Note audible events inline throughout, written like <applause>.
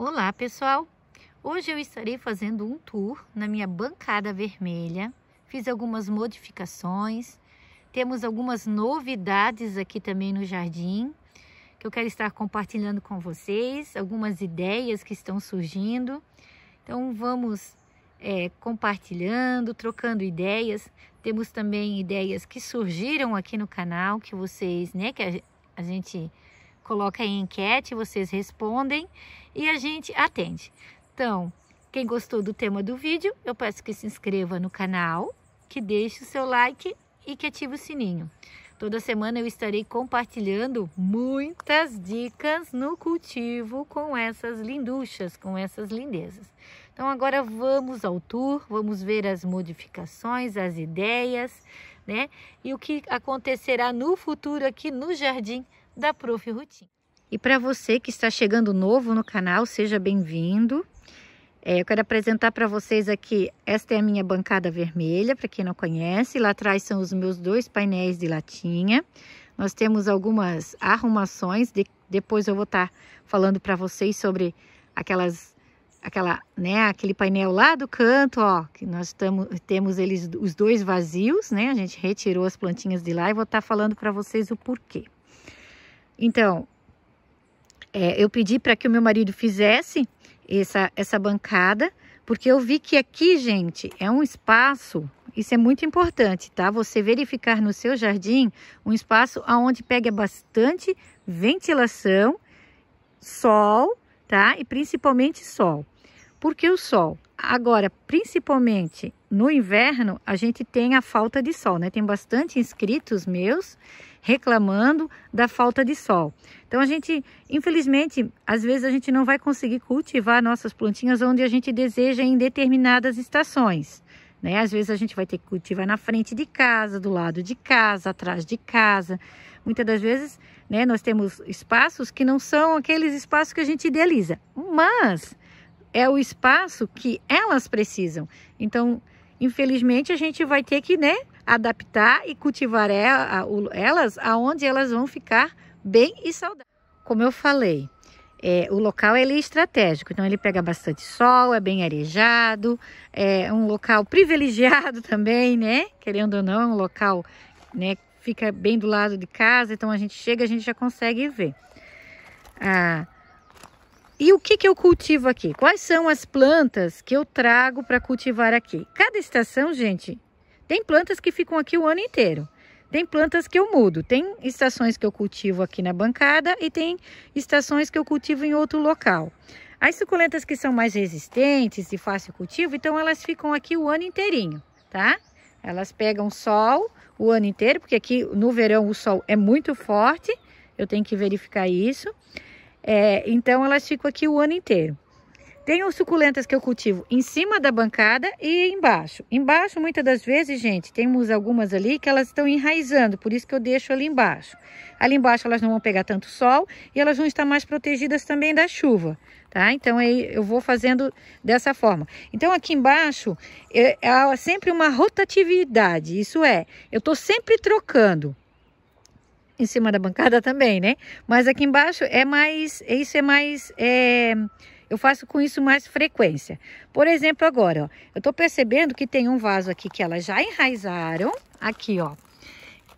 Olá pessoal! Hoje eu estarei fazendo um tour na minha bancada vermelha. Fiz algumas modificações, temos algumas novidades aqui também no jardim que eu quero estar compartilhando com vocês, algumas ideias que estão surgindo. Então vamos é, compartilhando, trocando ideias. Temos também ideias que surgiram aqui no canal que vocês, né, que a, a gente coloca em enquete, vocês respondem e a gente atende. Então, quem gostou do tema do vídeo, eu peço que se inscreva no canal, que deixe o seu like e que ative o sininho. Toda semana eu estarei compartilhando muitas dicas no cultivo com essas linduchas, com essas lindezas. Então agora vamos ao tour, vamos ver as modificações, as ideias, né? E o que acontecerá no futuro aqui no jardim da Prof. Rutim. E para você que está chegando novo no canal, seja bem-vindo. É, eu quero apresentar para vocês aqui, esta é a minha bancada vermelha, para quem não conhece. Lá atrás são os meus dois painéis de latinha. Nós temos algumas arrumações, de, depois eu vou estar tá falando para vocês sobre aquelas, aquela, né, aquele painel lá do canto, ó, que nós tamo, temos eles, os dois vazios, né? A gente retirou as plantinhas de lá e vou estar tá falando para vocês o porquê. Então, é, eu pedi para que o meu marido fizesse essa, essa bancada, porque eu vi que aqui, gente, é um espaço, isso é muito importante, tá? Você verificar no seu jardim um espaço onde pega bastante ventilação, sol, tá? E principalmente sol. Por que o sol? Agora, principalmente no inverno, a gente tem a falta de sol, né? Tem bastante inscritos meus reclamando da falta de sol. Então a gente, infelizmente, às vezes a gente não vai conseguir cultivar nossas plantinhas onde a gente deseja em determinadas estações. Né? Às vezes a gente vai ter que cultivar na frente de casa, do lado de casa, atrás de casa. Muitas das vezes, né, nós temos espaços que não são aqueles espaços que a gente idealiza, mas é o espaço que elas precisam. Então, infelizmente, a gente vai ter que, né, adaptar e cultivar elas aonde elas vão ficar bem e saudáveis. Como eu falei, é, o local ele é estratégico, então ele pega bastante sol, é bem arejado, é um local privilegiado <laughs> também, né? Querendo ou não, é um local, né? Fica bem do lado de casa, então a gente chega, a gente já consegue ver. Ah, e o que, que eu cultivo aqui? Quais são as plantas que eu trago para cultivar aqui? Cada estação, gente, tem plantas que ficam aqui o ano inteiro. Tem plantas que eu mudo. Tem estações que eu cultivo aqui na bancada e tem estações que eu cultivo em outro local. As suculentas que são mais resistentes e fácil cultivo, então elas ficam aqui o ano inteirinho, tá? Elas pegam sol o ano inteiro, porque aqui no verão o sol é muito forte, eu tenho que verificar isso. É, então elas ficam aqui o ano inteiro. Tenho suculentas que eu cultivo em cima da bancada e embaixo. Embaixo, muitas das vezes, gente, temos algumas ali que elas estão enraizando, por isso que eu deixo ali embaixo. Ali embaixo elas não vão pegar tanto sol e elas vão estar mais protegidas também da chuva, tá? Então aí eu vou fazendo dessa forma. Então aqui embaixo é, sempre uma rotatividade, isso é, eu estou sempre trocando em cima da bancada <laughs> também, né? Mas aqui embaixo é mais, isso é mais, é, eu faço com isso mais frequência. Por exemplo, agora, ó, eu tô percebendo que tem um vaso aqui que elas já enraizaram, aqui, ó.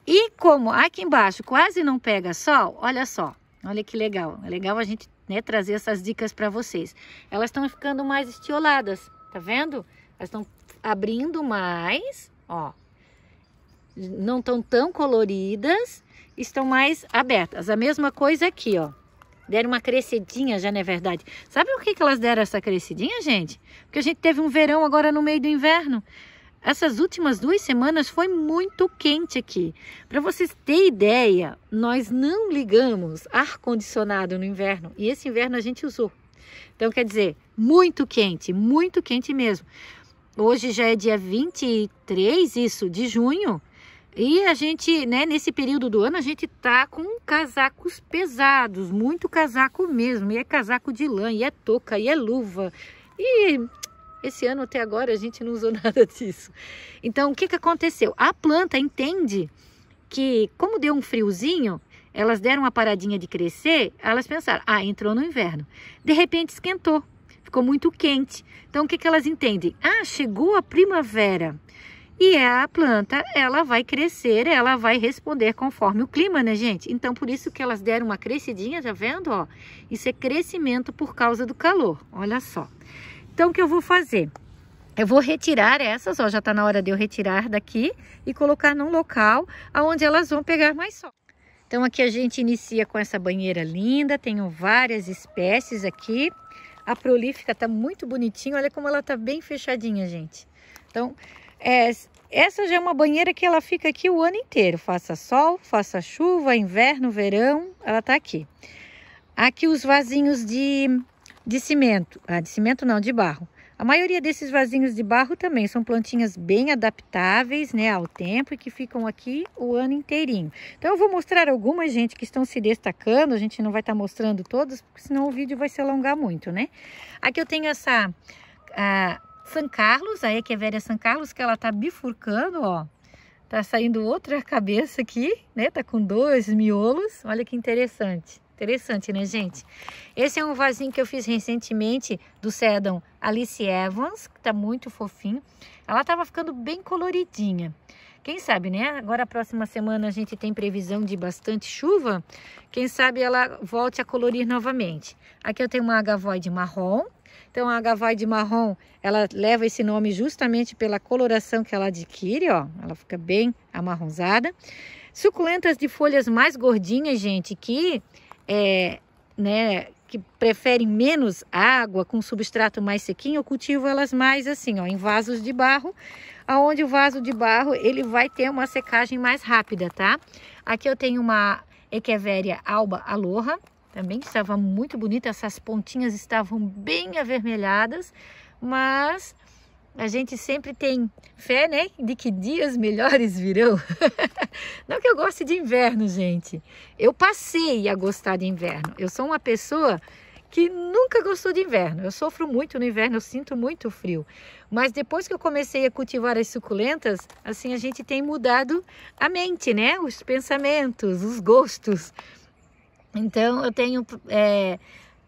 E como aqui embaixo quase não pega sol, olha só, olha que legal. É legal a gente né, trazer essas dicas para vocês. Elas estão ficando mais estioladas, tá vendo? Elas estão abrindo mais, ó. Não estão tão coloridas, estão mais abertas. A mesma coisa aqui, ó. Deram uma crescidinha já, não é verdade? Sabe por que, que elas deram essa crescidinha, gente? Porque a gente teve um verão agora no meio do inverno. Essas últimas duas semanas foi muito quente aqui. Para vocês terem ideia, nós não ligamos ar-condicionado no inverno. E esse inverno a gente usou. Então, quer dizer, muito quente, muito quente mesmo. Hoje já é dia 23, isso, de junho. E a gente, né, nesse período do ano, a gente tá com casacos pesados, muito casaco mesmo. E é casaco de lã, e é touca, e é luva. E esse ano até agora a gente não usou <laughs> nada disso. Então, o que, que aconteceu? A planta entende que, como deu um friozinho, elas deram uma paradinha de crescer, elas pensaram, ah, entrou no inverno. De repente esquentou, ficou muito quente. Então o que, que elas entendem? Ah, chegou a primavera. E a planta, ela vai crescer, ela vai responder conforme o clima, né, gente? Então, por isso que elas deram uma crescidinha, tá vendo, ó? Isso é crescimento por causa do calor, olha só. Então, o que eu vou fazer? Eu vou retirar essas, ó, já tá na hora de eu retirar daqui e colocar num local onde elas vão pegar mais sol. Então, aqui a gente inicia com essa banheira linda, tenho várias espécies aqui. A prolífica tá muito bonitinha, olha como ela tá bem fechadinha, gente. Então, é, essa já é uma banheira que ela fica aqui o ano inteiro. Faça sol, faça chuva, inverno, verão, ela tá aqui. Aqui os vasinhos de, de cimento. Ah, de cimento não, de barro. A maioria desses vasinhos de barro também são plantinhas bem adaptáveis né, ao tempo e que ficam aqui o ano inteirinho. Então eu vou mostrar algumas, gente, que estão se destacando. A gente não vai estar tá mostrando todas, porque senão o vídeo vai se alongar muito, né? Aqui eu tenho essa... A, San Carlos, a Echeveria San Carlos, que ela tá bifurcando, ó. Tá saindo outra <laughs> cabeça aqui, né? Tá com dois miolos. Olha que interessante. Interessante, né, gente? Esse é um vasinho que eu fiz recentemente do Sedum Alice Evans, que tá muito fofinho. Ela tava ficando bem coloridinha. Quem sabe, né? Agora, a próxima semana, a gente tem previsão de bastante chuva. Quem sabe ela volte a colorir novamente. Aqui eu tenho uma agavoide marrom, então a agavoide marrom, ela leva esse nome justamente pela coloração que ela adquire, ó. Ela fica bem amarronzada. Suculentas de folhas mais gordinhas, gente, que é, né, que preferem menos água, com substrato mais sequinho, eu cultivo elas mais assim, ó, em vasos de barro, aonde o vaso de barro, ele vai ter uma secagem mais rápida, tá? Aqui eu tenho uma Echeveria alba aloha, também estava muito bonita, essas pontinhas estavam bem avermelhadas, mas a gente sempre tem fé, né, de que dias melhores virão. <laughs> Não que eu goste de inverno, gente. Eu passei a gostar de inverno. Eu sou uma pessoa que nunca gostou de inverno. Eu sofro muito no inverno, eu sinto muito frio. Mas depois que eu comecei a cultivar as suculentas, assim a gente tem mudado a mente, né? Os pensamentos, os gostos. Então eu tenho é,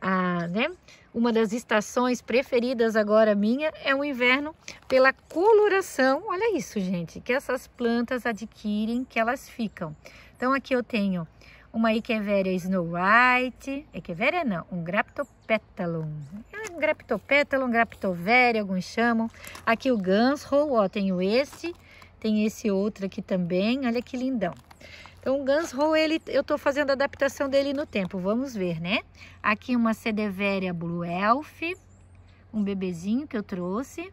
a, né, uma das estações preferidas agora minha é o inverno pela coloração. Olha isso, gente, que essas plantas adquirem, que elas ficam. Então aqui eu tenho uma Echeveria Snow White, Echeveria não, um Graptopetalum, é um Graptopetalum, Graptoveria, alguns chamam. Aqui o Gansrow, ó, tenho esse, tem esse outro aqui também, olha que lindão. Então, o Gunsrow, ele, eu estou fazendo a adaptação dele no tempo, vamos ver, né? Aqui uma Cedeveria Blue Elf, um bebezinho que eu trouxe.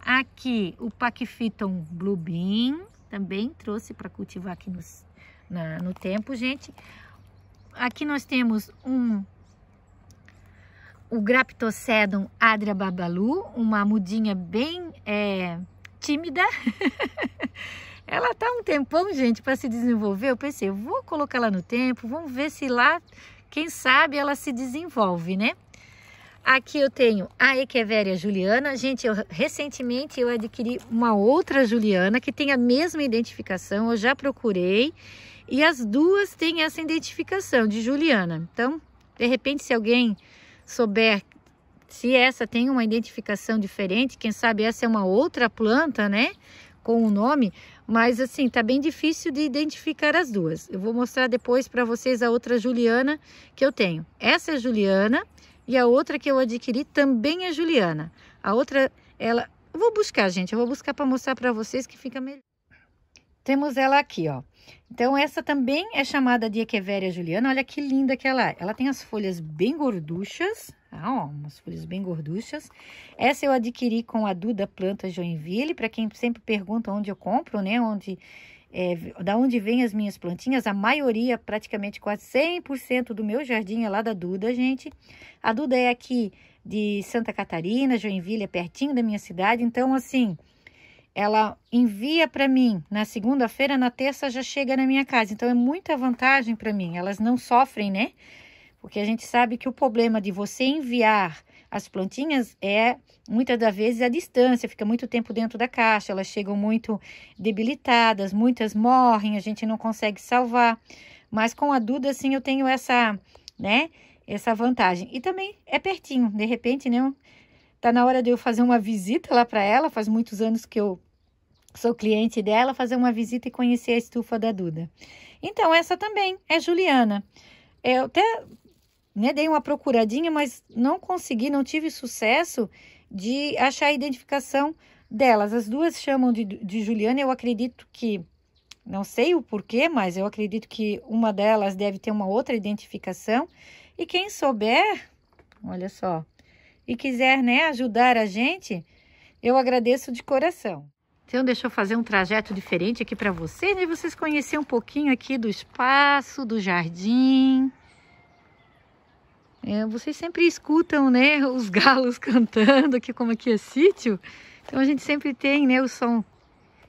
Aqui o Paquifiton Blue Bean, também trouxe para cultivar aqui no, na, no tempo, gente. Aqui nós temos um o Graptocedum Adria Babalu, uma mudinha bem é, tímida. <laughs> Ela tá um tempão, gente, para se desenvolver. Eu pensei, vou colocar ela no tempo, vamos ver se lá, quem sabe, ela se desenvolve, né? Aqui eu tenho a Echeveria Juliana. Gente, eu, recentemente eu adquiri uma outra Juliana que tem a mesma identificação. Eu já procurei e as duas têm essa identificação de Juliana. Então, de repente, se alguém souber se essa tem uma identificação diferente, quem sabe essa é uma outra planta, né? Com o nome, mas assim, tá bem difícil de identificar as duas. Eu vou mostrar depois para vocês a outra Juliana que eu tenho. Essa é Juliana e a outra que eu adquiri também é Juliana. A outra, ela... Eu vou buscar, gente. Eu vou buscar para mostrar para vocês que fica melhor. Temos ela aqui, ó. Então, essa também é chamada de Echeveria Juliana. Olha que linda que ela é. Ela tem as folhas bem gorduchas, ah, ó, umas folhas bem gorduchas. Essa eu adquiri com a Duda Planta Joinville, para quem sempre pergunta onde eu compro, né? Onde, é, da onde vem as minhas plantinhas. A maioria, praticamente quase 100% do meu jardim é lá da Duda, gente. A Duda é aqui de Santa Catarina, Joinville, é pertinho da minha cidade. Então, assim, ela envia para mim na segunda-feira, na terça já chega na minha casa. Então, é muita vantagem para mim. Elas não sofrem, né? Porque a gente sabe que o problema de você enviar as plantinhas é muitas das vezes a distância, fica muito tempo dentro da caixa, elas chegam muito debilitadas, muitas morrem, a gente não consegue salvar. Mas com a Duda, assim, eu tenho essa, né, essa vantagem. E também é pertinho, de repente, né? Tá na hora de eu fazer uma visita lá para ela, faz muitos anos que eu sou cliente dela, fazer uma visita e conhecer a estufa da Duda. Então, essa também é Juliana. Eu até né, dei uma procuradinha, mas não consegui, não tive sucesso de achar a identificação delas. As duas chamam de, de Juliana, eu acredito que, não sei o porquê, mas eu acredito que uma delas deve ter uma outra identificação. E quem souber, olha só, e quiser né, ajudar a gente, eu agradeço de coração. Então, deixa eu fazer um trajeto diferente aqui para vocês, né? Vocês conhecerem um pouquinho aqui do espaço, do jardim. É, vocês sempre escutam, né, <laughs> os galos <laughs> cantando aqui, como aqui é sítio. Então, a gente sempre tem, né, o som.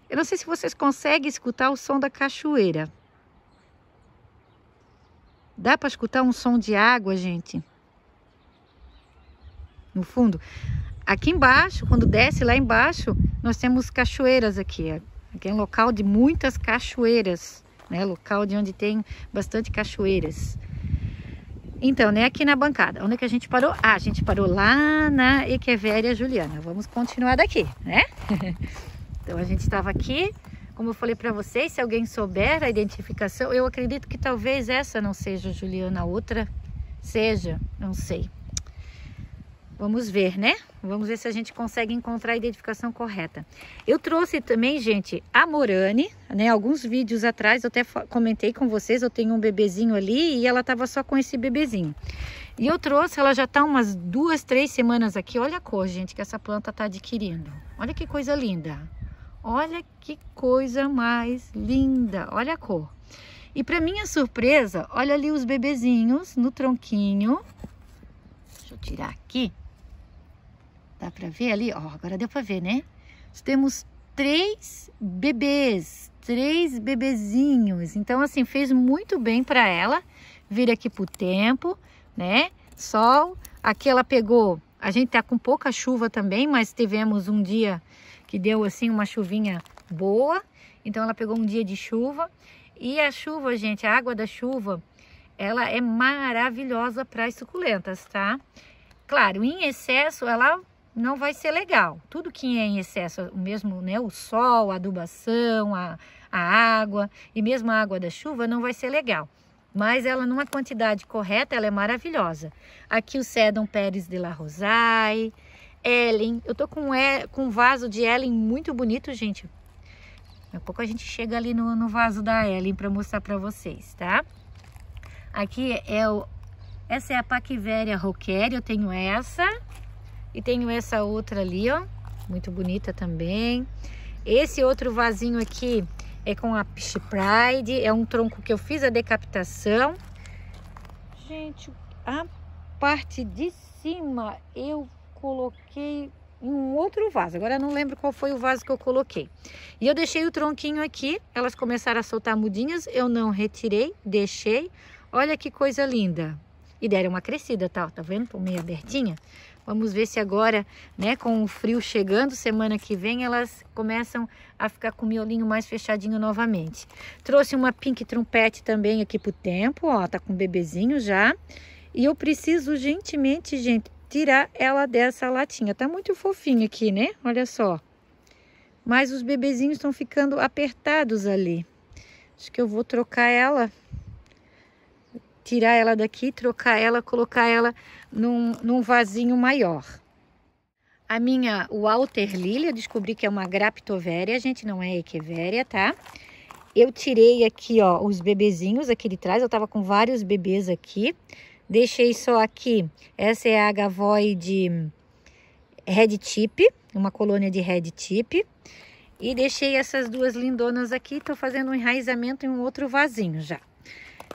Eu não sei se vocês conseguem escutar o som da cachoeira. Dá para escutar um som de água, gente? No fundo. Aqui embaixo, quando desce lá embaixo, nós temos cachoeiras aqui. Aqui é um local de muitas cachoeiras, né? Local de onde tem bastante cachoeiras. Então, né, aqui na bancada, onde é que a gente parou? Ah, a gente parou lá na Equevéria Juliana. Vamos continuar daqui, né? <laughs> então, a gente estava aqui, como eu falei para vocês, se alguém souber a identificação, eu acredito que talvez essa não seja Juliana, a outra seja, não sei. Vamos ver, né? Vamos ver se a gente consegue encontrar a identificação correta. Eu trouxe também, gente, a Morane, né? Alguns vídeos atrás eu até comentei com vocês, eu tenho um bebezinho ali e ela tava só com esse bebezinho. E eu trouxe, ela já tá umas duas, três semanas aqui. Olha a cor, gente, que essa planta tá adquirindo. Olha que coisa linda. Olha que coisa mais linda. Olha a cor. E para minha surpresa, olha ali os bebezinhos no tronquinho. Deixa eu tirar aqui. Dá para ver ali? Ó, agora deu para ver, né? Temos três bebês, três bebezinhos. Então, assim, fez muito bem para ela vir aqui pro tempo, né? Sol. Aqui ela pegou, a gente tá com pouca chuva também, mas tivemos um dia que deu, assim, uma chuvinha boa. Então, ela pegou um dia de chuva. E a chuva, gente, a água da chuva, ela é maravilhosa para as suculentas, tá? Claro, em excesso, ela não vai ser legal. Tudo que é em excesso, mesmo né, o sol, a adubação, a, a água e mesmo a água da chuva não vai ser legal. Mas ela numa quantidade correta, ela é maravilhosa. Aqui o Cedon Pérez de la Rosaille, Ellen. Eu tô com, com um vaso de Ellen muito bonito, gente. Daqui a pouco a gente chega ali no, no vaso da Ellen para mostrar para vocês, tá? Aqui é o... Essa é a Paquivéria roqueri, eu tenho essa. E tenho essa outra ali, ó, muito bonita também. Esse outro vasinho aqui é com a Pish Pride, é um tronco que eu fiz a decapitação. Gente, a parte de cima eu coloquei um outro vaso. Agora eu não lembro qual foi o vaso que eu coloquei. E eu deixei o tronquinho aqui, elas começaram a soltar mudinhas, eu não retirei, deixei. Olha que coisa linda. E deram uma crescida, tá? Tá vendo? Tô meio abertinha. Vamos ver se agora, né, com o frio chegando, semana que vem, elas começam a ficar com o miolinho mais fechadinho novamente. Trouxe uma pink trumpete também aqui pro tempo, ó, tá com um bebezinho já. E eu preciso gentilmente, gente, tirar ela dessa latinha. Tá muito fofinho aqui, né? Olha só. Mas os bebezinhos estão ficando apertados ali. Acho que eu vou trocar ela tirar ela daqui, trocar ela, colocar ela num, num vasinho maior. A minha Walter Lilia, descobri que é uma Graptovéria, gente, não é Echeveria, tá? Eu tirei aqui, ó, os bebezinhos aqui de trás, eu tava com vários bebês aqui. Deixei só aqui, essa é a Agavoide Red Tip, uma colônia de Red Tip. E deixei essas duas lindonas aqui, tô fazendo um enraizamento em um outro vasinho já.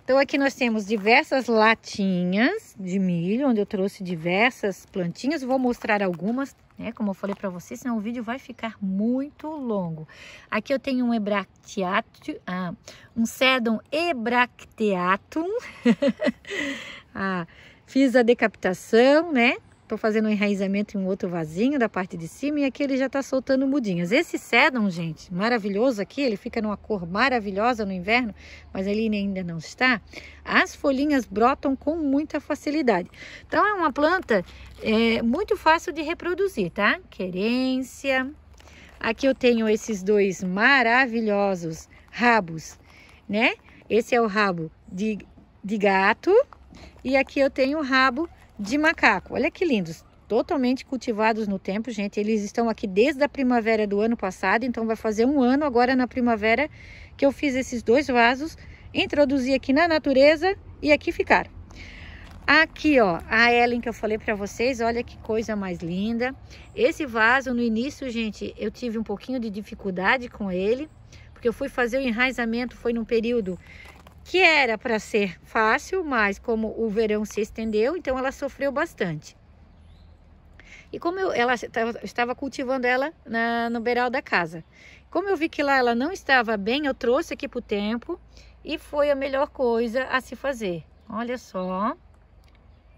Então aqui nós temos diversas latinhas de milho, onde eu trouxe diversas plantinhas. Vou mostrar algumas, né? Como eu falei para vocês, senão o vídeo vai ficar muito longo. Aqui eu tenho um ebracteatum, ah, um sedum ebracteatum. <laughs> ah, fiz a decapitação, né? Tô fazendo um enraizamento em um outro vasinho da parte de cima e aqui ele já tá soltando mudinhas. Esse sedum, gente, maravilhoso aqui, ele fica numa cor maravilhosa no inverno, mas ele ainda não está. As folhinhas brotam com muita facilidade. Então é uma planta é, muito fácil de reproduzir, tá? Querência. Aqui eu tenho esses dois maravilhosos rabos, né? Esse é o rabo de, de gato e aqui eu tenho o rabo de macaco. Olha que lindos, totalmente cultivados no tempo, gente. Eles estão aqui desde a primavera do ano passado, então vai fazer um ano agora na primavera que eu fiz esses dois vasos, introduzi aqui na natureza e aqui ficaram. Aqui, ó, a Ellen que eu falei para vocês, olha que coisa mais linda. Esse vaso, no início, gente, eu tive um pouquinho de dificuldade com ele, porque eu fui fazer o enraizamento, foi num período que era para ser fácil, mas como o verão se estendeu, então ela sofreu bastante. E como eu ela estava cultivando ela na, no beiral da casa. Como eu vi que lá ela não estava bem, eu trouxe aqui para o tempo e foi a melhor coisa a se fazer. Olha só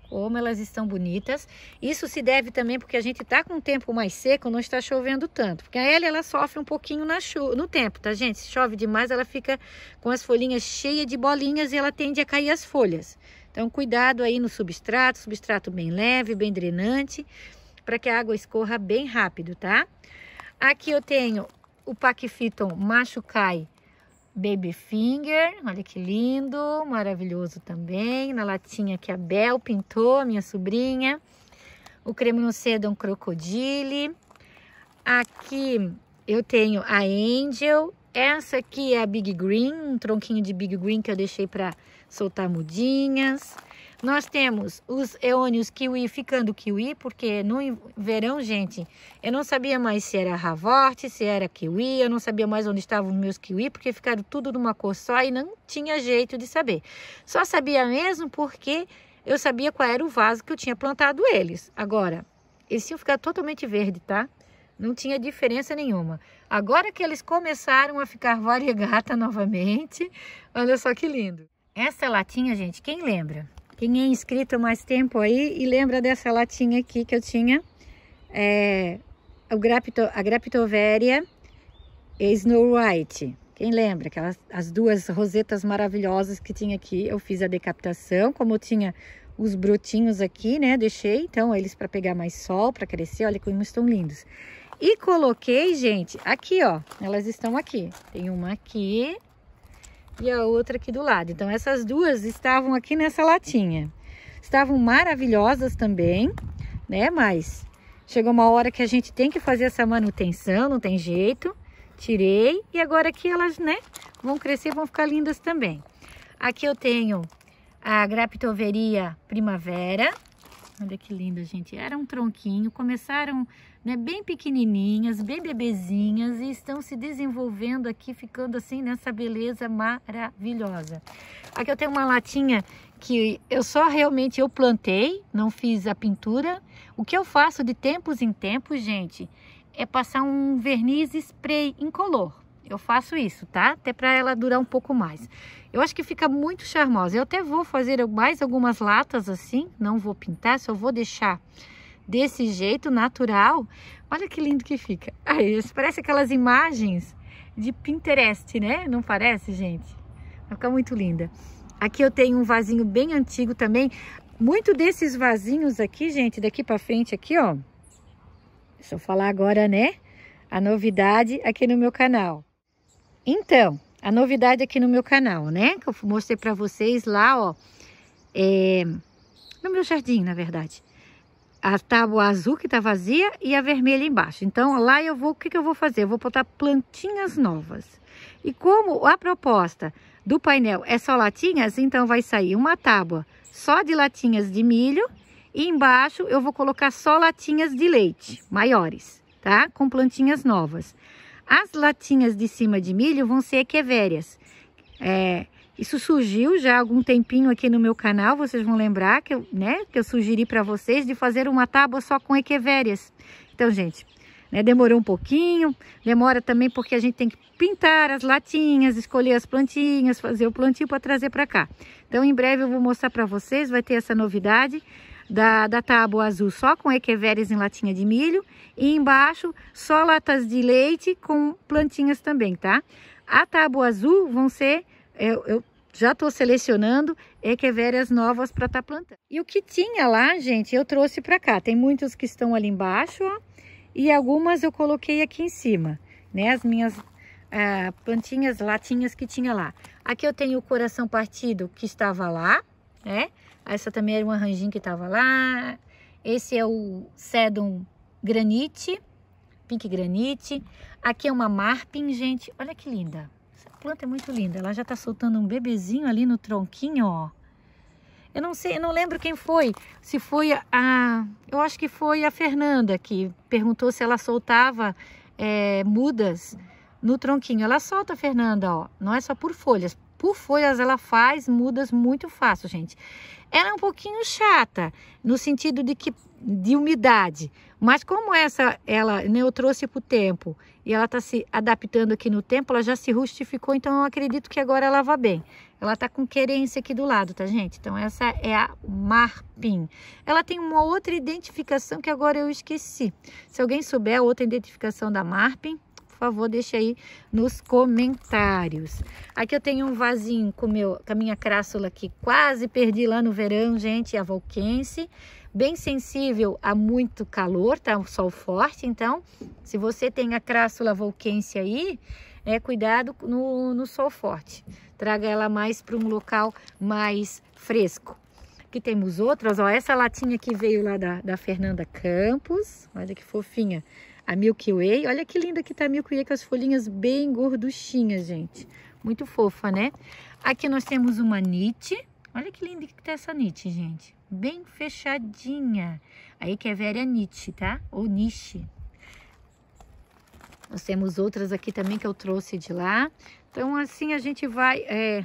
como elas estão bonitas. Isso se deve também porque a gente tá com um tempo mais seco, não está chovendo tanto. Porque a Ellie, ela sofre um pouquinho na no tempo, tá, gente? Se chove demais, ela fica com as folhinhas cheias de bolinhas e ela tende a cair as folhas. Então, cuidado aí no substrato, substrato bem leve, bem drenante, para que a água escorra bem rápido, tá? Aqui eu tenho o Paquifiton macho cai Baby Finger, olha que lindo, maravilhoso também. Na latinha que a Bel pintou, minha sobrinha. O Creminocedon Crocodile. Aqui eu tenho a Angel. Essa aqui é a Big Green, um tronquinho de Big Green que eu deixei para soltar mudinhas. Nós temos os eônios kiwi ficando kiwi, porque no verão, gente, eu não sabia mais se era Havort, se era kiwi, eu não sabia mais onde estavam os meus kiwi, porque ficaram tudo numa cor só e não tinha jeito de saber. Só sabia mesmo porque eu sabia qual era o vaso que eu tinha plantado eles. Agora, eles tinham ficado totalmente verde, tá? Não tinha diferença nenhuma. Agora que eles começaram a ficar variegata <laughs> novamente, olha só que lindo. Essa latinha, gente, quem lembra? Quem é inscrito mais tempo aí e lembra dessa latinha aqui que eu tinha, é, o grapto, a Graptoveria Snow White. Quem lembra? Aquelas, as duas rosetas maravilhosas que tinha aqui. Eu fiz a decapitação, como eu tinha os brotinhos aqui, né? Deixei, então, eles para pegar mais sol, para crescer. Olha como estão lindos. E coloquei, gente, aqui, ó. Elas estão aqui. Tem uma aqui e a outra aqui do lado. Então, essas duas estavam aqui nessa latinha. Estavam maravilhosas também, né? Mas chegou uma hora que a gente tem que fazer essa manutenção, não tem jeito. Tirei e agora aqui elas, né, vão crescer, vão ficar lindas também. Aqui eu tenho a Graptoveria Primavera. Olha que linda, gente. Era um tronquinho, começaram né, bem pequenininhas, bem bebezinhas e estão se desenvolvendo aqui, ficando assim nessa beleza maravilhosa. Aqui eu tenho uma latinha que eu só realmente eu plantei, não fiz a pintura. O que eu faço de tempos em tempos, gente, é passar um verniz spray incolor. Eu faço isso, tá? Até para ela durar um pouco mais. Eu acho que fica muito charmosa. Eu até vou fazer mais algumas latas assim, não vou pintar, só vou deixar desse jeito natural, olha que lindo que fica. Aí, parece aquelas imagens de Pinterest, né? Não parece, gente? Vai ficar muito linda. Aqui eu tenho um vasinho bem antigo também. Muito desses vasinhos aqui, gente, daqui para frente aqui, ó. Deixa eu falar agora, né? A novidade aqui no meu canal. Então, a novidade aqui no meu canal, né? Que eu mostrei para vocês lá, ó. É, no meu jardim, na verdade a tábua azul que está vazia e a vermelha embaixo. Então, lá eu vou, o que, que eu vou fazer? Eu vou botar plantinhas novas. E como a proposta do painel é só latinhas, então vai sair uma tábua só de latinhas de milho e embaixo eu vou colocar só latinhas de leite, maiores, tá? Com plantinhas novas. As latinhas de cima de milho vão ser equevérias. É, isso surgiu já há algum tempinho aqui no meu canal, vocês vão lembrar que eu, né, que eu sugeri para vocês de fazer uma tábua só com equevérias. Então, gente, né, demorou um pouquinho, demora também porque a gente tem que pintar as latinhas, escolher as plantinhas, fazer o plantio para trazer para cá. Então, em breve eu vou mostrar para vocês, vai ter essa novidade. Da, da tábua azul só com equeveres em latinha de milho e embaixo só latas de leite com plantinhas também, tá? A tábua azul vão ser, eu, eu já estou selecionando equevérias novas para estar tá plantando. E o que tinha lá, gente, eu trouxe para cá. Tem muitos que estão ali embaixo, ó, e algumas eu coloquei aqui em cima, né? As minhas ah, plantinhas, latinhas que tinha lá. Aqui eu tenho o coração partido que estava lá, né? Essa também era um arranjinho que estava lá. Esse é o Sedum Granite, Pink Granite. Aqui é uma Marpin, gente. Olha que linda. Essa planta é muito linda. Ela já está soltando um bebezinho ali no tronquinho, ó. Eu não sei, eu não lembro quem foi. Se foi a... Eu acho que foi a Fernanda que perguntou se ela soltava é, mudas no tronquinho. Ela solta, Fernanda, ó. Não é só por folhas. Por folhas ela faz mudas muito fácil, gente. Ela é um pouquinho chata, no sentido de que de umidade. Mas como essa, ela né, eu trouxe para o tempo e ela está se adaptando aqui no tempo, ela já se rustificou, então eu acredito que agora ela vai bem. Ela está com querência aqui do lado, tá, gente? Então essa é a Marpin. Ela tem uma outra identificação que agora eu esqueci. Se alguém souber a outra identificação da Marpin, por favor, deixe aí nos comentários. Aqui eu tenho um vasinho com, meu, com a minha crássula que quase perdi lá no verão, gente, a Volquense. Bem sensível a muito calor, tá? O sol forte, então, se você tem a crássula Volquense aí, é, cuidado no, no sol forte. Traga ela mais para um local mais fresco. Aqui temos outras, ó, essa latinha que veio lá da, da Fernanda Campos, olha que fofinha a Milky Way. Olha que linda que tá a Milky Way com as folhinhas bem gorduchinhas, gente. Muito fofa, né? Aqui nós temos uma nite. Olha que linda que tá essa nite, gente. Bem fechadinha. Aí que é velha nite, tá? Ou niche. Nós temos outras aqui também que eu trouxe de lá. Então, assim a gente vai é,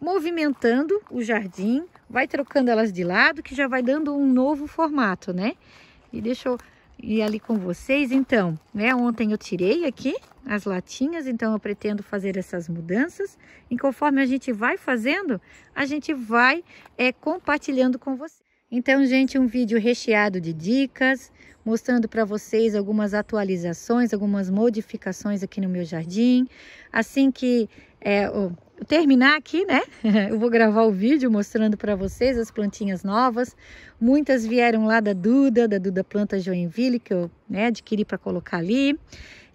movimentando o jardim, vai trocando elas de lado, que já vai dando um novo formato, né? E deixa eu e ali com vocês. Então, né, ontem eu tirei aqui as latinhas, então eu pretendo fazer essas mudanças. E conforme a gente vai fazendo, a gente vai é, compartilhando com vocês. Então, gente, um vídeo recheado de dicas, mostrando para vocês algumas atualizações, algumas modificações aqui no meu jardim. Assim que é, terminar aqui, né? <laughs> Eu vou gravar o vídeo mostrando para vocês as plantinhas novas. Muitas vieram lá da Duda, da Duda Planta Joinville, que eu né, adquiri para colocar ali.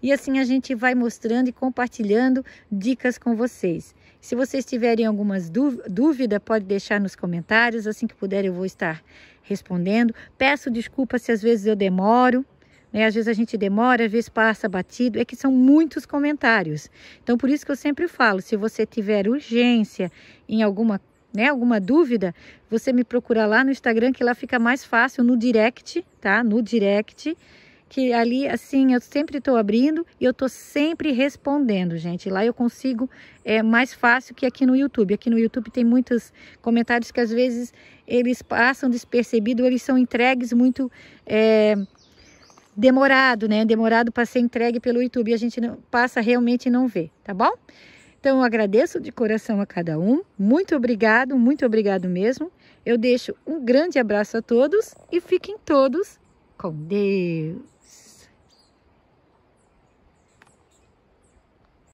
E assim a gente vai mostrando e compartilhando dicas com vocês. Se vocês tiverem algumas dúvidas, pode deixar nos comentários. Assim que puder, eu vou estar respondendo. Peço desculpa se às vezes eu demoro, né? Às vezes a gente demora, às vezes passa batido, é que são muitos comentários. Então, por isso que eu sempre falo, se você tiver urgência em alguma, né, alguma dúvida, você me procura lá no Instagram, que lá fica mais fácil, no direct, tá? No direct, que ali, assim, eu sempre estou abrindo e eu estou sempre respondendo, gente. Lá eu consigo, é mais fácil que aqui no YouTube. Aqui no YouTube tem muitos comentários que às vezes eles passam despercebido, eles são entregues muito... É, demorado, né? Demorado para ser entregue pelo YouTube. A gente não, passa realmente não vê, tá bom? Então eu agradeço de coração a cada um. Muito obrigado, muito obrigado mesmo. Eu deixo um grande abraço a todos e fiquem todos com Deus.